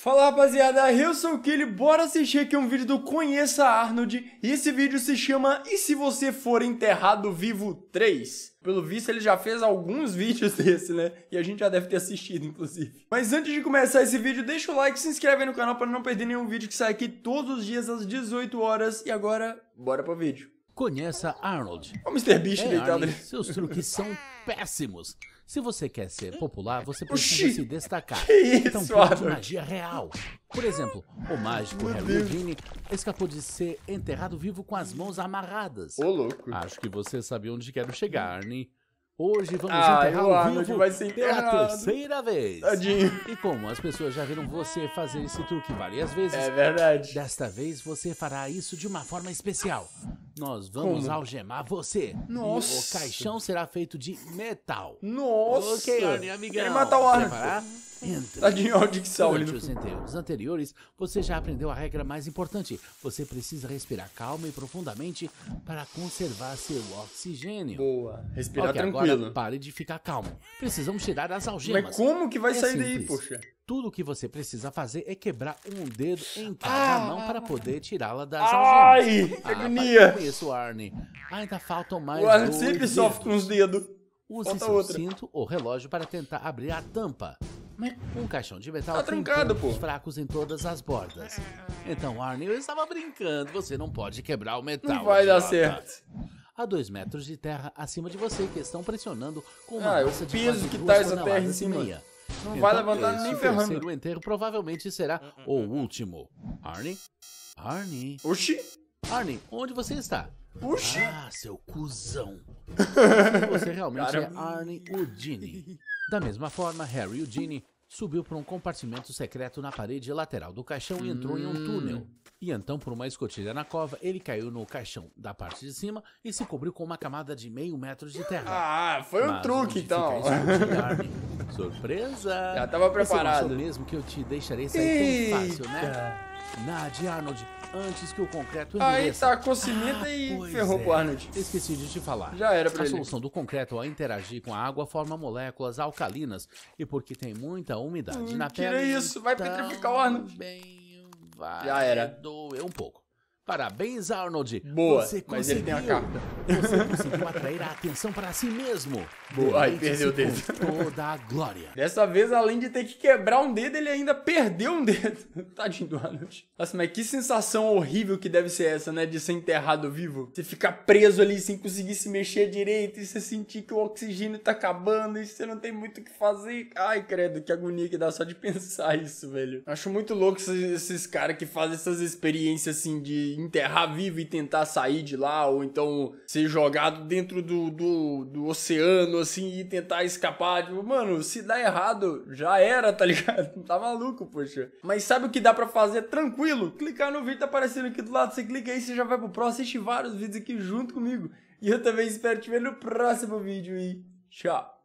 Fala rapaziada, eu sou o Killy, bora assistir aqui um vídeo do Conheça Arnold E esse vídeo se chama E se você for enterrado vivo 3? Pelo visto ele já fez alguns vídeos desse, né? E a gente já deve ter assistido, inclusive Mas antes de começar esse vídeo, deixa o like e se inscreve aí no canal para não perder nenhum vídeo que sai aqui todos os dias às 18 horas E agora, bora pro vídeo Conheça Arnold. O Mr. Beast É, deitado ali seus truques são péssimos. Se você quer ser popular, você precisa Oxi, se destacar. que isso, então truque de Arnold? magia real. Por exemplo, o mágico Harry Houdini escapou de ser enterrado vivo com as mãos amarradas. Ô louco Acho que você sabe onde quero chegar, Arnie. Hoje vamos Ah, o enterrá-lo Arnold vivo vai ser pela enterrado. terceira vez. Tadinho E como as pessoas já viram você fazer esse truque várias vezes, É verdade Desta vez você fará isso de uma forma especial. Nós vamos Como? algemar você. Nossa. O caixão será feito de metal. Nossa Ok, amigão. Quer matar o Preparar? Entra. Tadinho, olha o Dixon ali Durante os enterros anteriores, você já aprendeu a regra mais importante. Você precisa respirar calma e profundamente para conservar seu oxigênio. Boa, respirar Ok, tranquilo agora pare de ficar calmo. Precisamos tirar as algemas. Mas como que vai É sair daí, simples. poxa? Tudo que você precisa fazer é quebrar um dedo em cada Ah. mão para poder tirá-la das algemas. Ai, que Ah, agonia. com isso, Arnie. Ainda faltam mais O sempre dedos. sofre com os dedos. Use falta seu outra. cinto ou relógio para tentar abrir a tampa. Um caixão de metal Tá tem trancado, pontos pô. fracos em todas as bordas. Então, Arnie, eu estava brincando. Você não pode quebrar o metal. Não vai dar certo. Há dois metros de terra acima de você que estão pressionando com uma Ah, o massa de peso que tá essa terra em cima. meia. Não vai Então, levantar esse nem ferrando. terceiro enterro provavelmente será o último. Arnie? Arnie? Oxi, Arnie, onde você está? oxi. Ah, seu cuzão. Você realmente Cara. é Arnie Houdini. Da mesma forma, Harry Houdini subiu para um compartimento secreto na parede lateral do caixão e entrou em um túnel. E então, por uma escotilha na cova, ele caiu no caixão da parte de cima e se cobriu com uma camada de meio metro de terra. Ah, foi um Mas truque então. Arnie? Surpresa! Já tava preparado. Você mesmo que eu te deixarei sair tão fácil, né? Nade, Arnold, antes que o concreto Aí endureça. tacou cimento e Pois ferrou é. pro Arnold. Esqueci de te falar. Já era pra a ele. solução do concreto ao interagir com a água forma moléculas alcalinas e porque tem muita umidade Hum, na tira pele. isso, vai petrificar o Arnold. Também vai Já era. doer um pouco. Parabéns, Arnold. Boa, Você mas ele tem a carta. Você conseguiu atrair a atenção para si mesmo. Boa, aí perdeu o dedo. toda a glória. Dessa vez, além de ter que quebrar um dedo, ele ainda perdeu um dedo. Tadinho do Arnold. Nossa, mas que sensação horrível que deve ser essa, né? De ser enterrado vivo. Você ficar preso ali sem conseguir se mexer direito e você sentir que o oxigênio tá acabando e você não tem muito o que fazer. Ai, credo, que agonia que dá só de pensar isso, velho. Acho muito louco esses, esses caras que fazem essas experiências assim de enterrar vivo e tentar sair de lá, ou então ser jogado dentro do, do, do oceano, assim, e tentar escapar. Tipo, mano, se dá errado, já era, tá ligado? Tá maluco, poxa. Mas sabe o que dá pra fazer tranquilo? Clicar no vídeo, tá aparecendo aqui do lado, você clica aí, você já vai pro próximo, assiste vários vídeos aqui junto comigo. E eu também espero te ver no próximo vídeo e tchau.